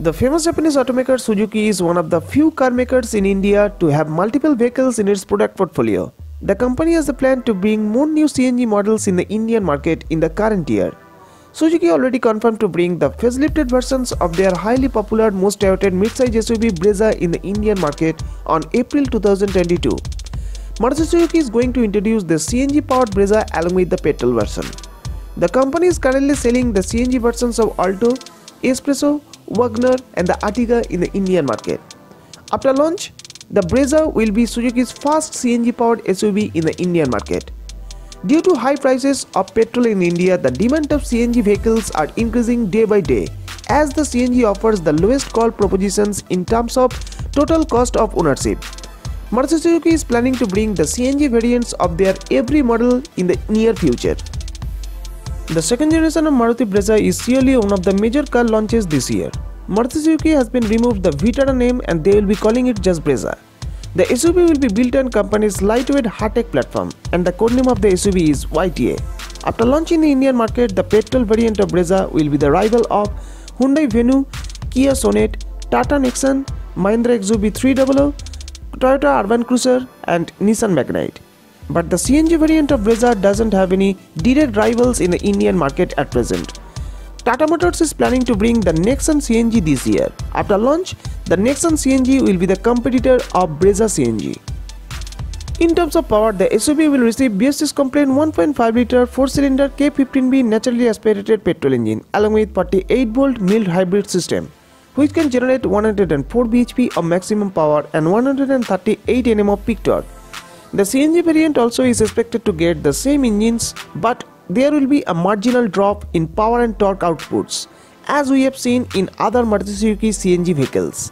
The famous Japanese automaker Suzuki is one of the few car makers in India to have multiple vehicles in its product portfolio. The company has a plan to bring more new CNG models in the Indian market in the current year. Suzuki already confirmed to bring the facelifted versions of their highly popular most awaited midsize SUV Brezza in the Indian market on April 2022. Maruti Suzuki is going to introduce the CNG powered Brezza along with the petrol version. The company is currently selling the CNG versions of Alto, S-Presso, WagonR and the Ertiga in the Indian market. After launch, the Brezza will be Suzuki's first CNG powered SUV in the Indian market. Due to high prices of petrol in India, the demand of CNG vehicles are increasing day by day as the CNG offers the lowest call propositions in terms of total cost of ownership. Maruti Suzuki is planning to bring the CNG variants of their every model in the near future. The second generation of Maruti Brezza is surely one of the major car launches this year. Maruti Suzuki has been removed the Vitara name and they will be calling it just Brezza. The SUV will be built on company's lightweight Heartect platform and the codename of the SUV is YTA. After launching in the Indian market, the petrol variant of Brezza will be the rival of Hyundai Venue, Kia Sonet, Tata Nexon, Mahindra XUV 300, Toyota Urban Cruiser and Nissan Magnite. But the CNG variant of Brezza doesn't have any direct rivals in the Indian market at present. Tata Motors is planning to bring the Nexon CNG this year. After launch, the Nexon CNG will be the competitor of Brezza CNG. In terms of power, the SUV will receive BS's complaint 1.5 liter 4 cylinder K15B naturally aspirated petrol engine along with 48 volt mild hybrid system which can generate 104 bhp of maximum power and 138 Nm of peak torque. The CNG variant also is expected to get the same engines but there will be a marginal drop in power and torque outputs as we have seen in other Maruti Suzuki CNG vehicles.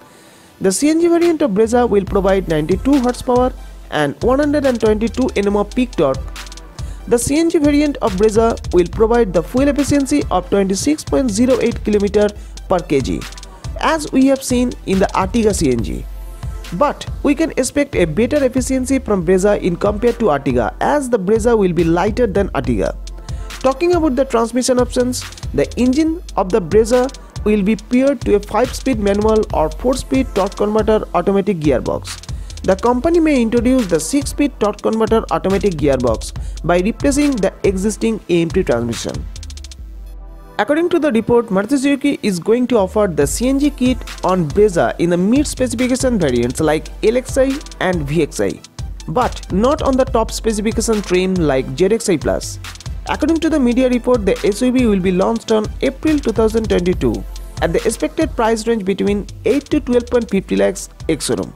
The CNG variant of Brezza will provide 92 horsepower and 122 Nm peak torque. The CNG variant of Brezza will provide the fuel efficiency of 26.08 km per kg as we have seen in the Ertiga CNG. But we can expect a better efficiency from Brezza in compared to Ertiga as the Brezza will be lighter than Ertiga. Talking about the transmission options, the engine of the Brezza will be paired to a 5-speed manual or 4-speed torque converter automatic gearbox. The company may introduce the 6-speed torque converter automatic gearbox by replacing the existing AMT transmission. According to the report, Maruti Suzuki is going to offer the CNG kit on Brezza in the mid specification variants like LXI and VXI, but not on the top specification trim like ZXI Plus. According to the media report, the SUV will be launched on April 2022 at the expected price range between 8 to 12.50 lakhs ex-showroom.